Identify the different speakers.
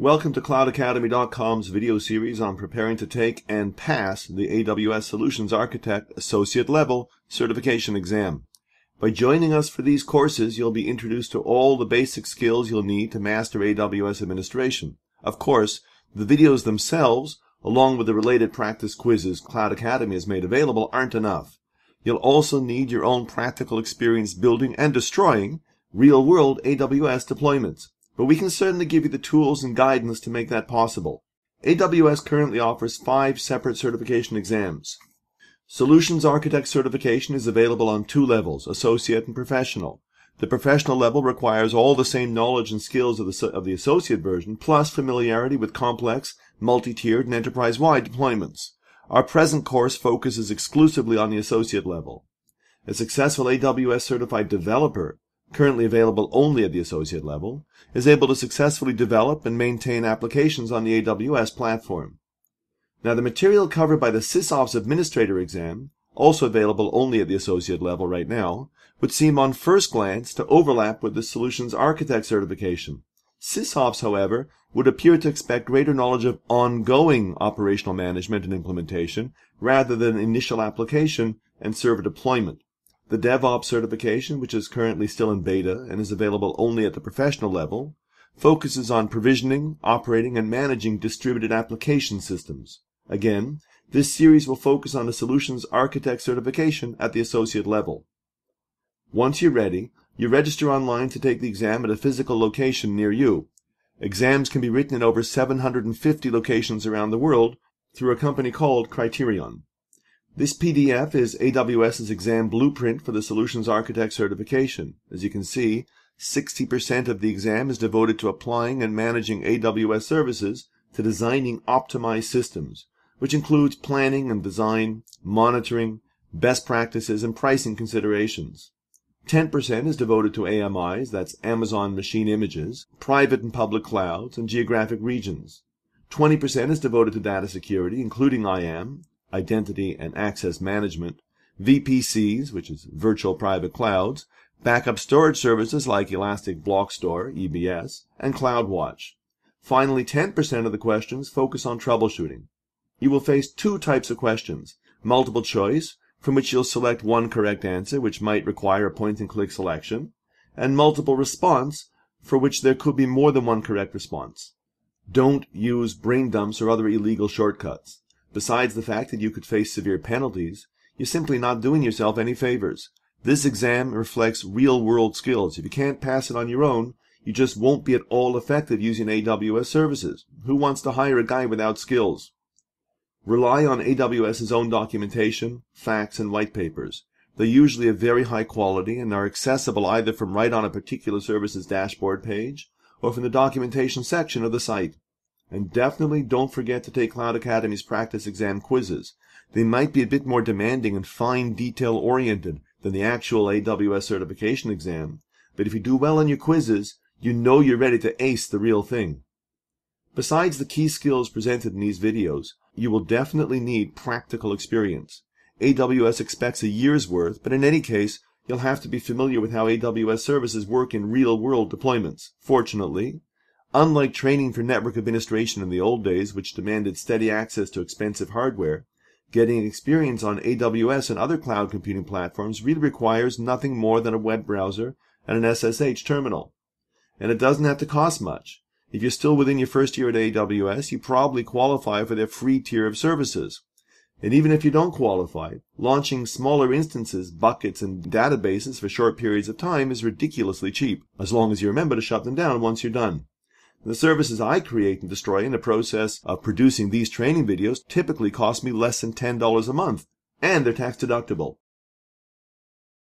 Speaker 1: Welcome to CloudAcademy.com's video series on preparing to take and pass the AWS Solutions Architect Associate Level Certification Exam. By joining us for these courses, you'll be introduced to all the basic skills you'll need to master AWS administration. Of course, the videos themselves, along with the related practice quizzes Cloud Academy has made available, aren't enough. You'll also need your own practical experience building and destroying real-world AWS deployments. But we can certainly give you the tools and guidance to make that possible. AWS currently offers five separate certification exams. Solutions Architect certification is available on two levels, associate and professional. The professional level requires all the same knowledge and skills of the, of the associate version, plus familiarity with complex, multi-tiered, and enterprise-wide deployments. Our present course focuses exclusively on the associate level. A successful AWS certified developer, currently available only at the associate level, is able to successfully develop and maintain applications on the AWS platform. Now, the material covered by the SysOps Administrator exam, also available only at the associate level right now, would seem on first glance to overlap with the Solutions Architect certification. SysOps, however, would appear to expect greater knowledge of ongoing operational management and implementation rather than initial application and server deployment. The DevOps certification, which is currently still in beta and is available only at the professional level, focuses on provisioning, operating, and managing distributed application systems. Again, this series will focus on the Solutions Architect certification at the associate level. Once you're ready, you register online to take the exam at a physical location near you. Exams can be written in over 750 locations around the world through a company called Kryterion. This PDF is AWS's exam blueprint for the Solutions Architect certification. As you can see, 60% of the exam is devoted to applying and managing AWS services to designing optimized systems, which includes planning and design, monitoring, best practices, and pricing considerations. 10% is devoted to AMIs, that's Amazon Machine Images, private and public clouds, and geographic regions. 20% is devoted to data security, including IAM, Identity and Access Management, VPCs, which is Virtual Private Clouds, backup storage services like Elastic Block Store, EBS, and CloudWatch. Finally, 10% of the questions focus on troubleshooting. You will face two types of questions multiple choice, from which you'll select one correct answer, which might require a point and click selection, and multiple response, for which there could be more than one correct response. Don't use brain dumps or other illegal shortcuts. Besides the fact that you could face severe penalties, you're simply not doing yourself any favors. This exam reflects real world skills. If you can't pass it on your own, you just won't be at all effective using AWS services. Who wants to hire a guy without skills? Rely on AWS's own documentation, facts, and white papers. They're usually of very high quality and are accessible either from right on a particular service's dashboard page or from the documentation section of the site. And definitely don't forget to take Cloud Academy's practice exam quizzes. They might be a bit more demanding and fine detail oriented than the actual AWS certification exam, but if you do well on your quizzes, you know you're ready to ace the real thing. Besides the key skills presented in these videos, you will definitely need practical experience. AWS expects a year's worth, but in any case, you'll have to be familiar with how AWS services work in real-world deployments. Fortunately, unlike training for network administration in the old days, which demanded steady access to expensive hardware, getting experience on AWS and other cloud computing platforms really requires nothing more than a web browser and an SSH terminal. And it doesn't have to cost much. If you're still within your first year at AWS, you probably qualify for their free tier of services. And even if you don't qualify, launching smaller instances, buckets, and databases for short periods of time is ridiculously cheap, as long as you remember to shut them down once you're done. The services I create and destroy in the process of producing these training videos typically cost me less than $10 a month, and they're tax deductible.